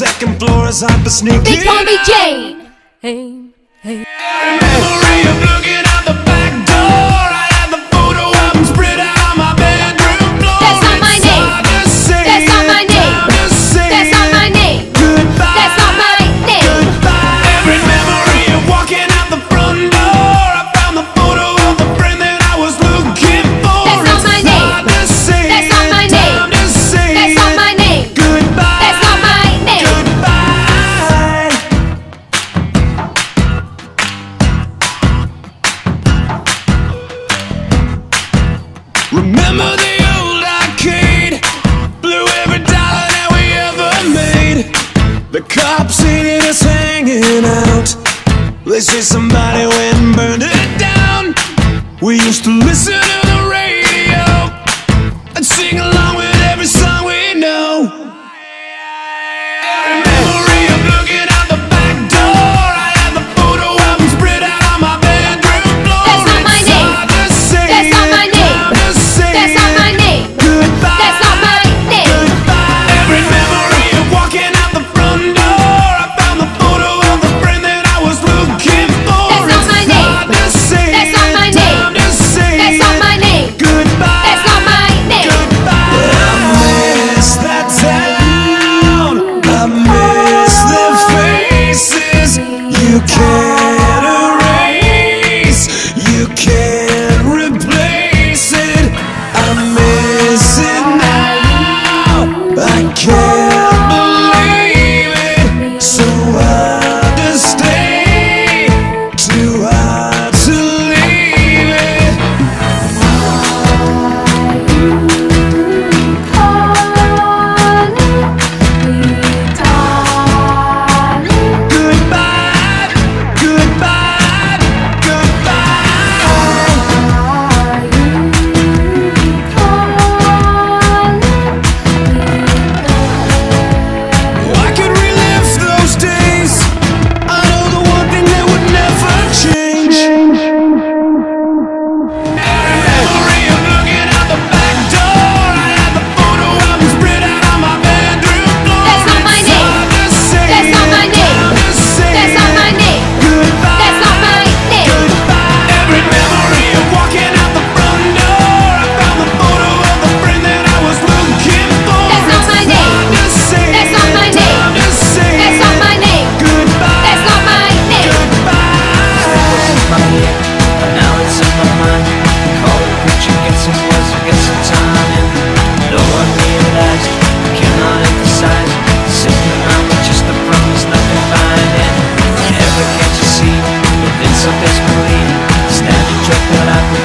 second floor is I was. They call me Jane. Hey, hey. Memory of looking We used to listen I miss the faces. You can what I could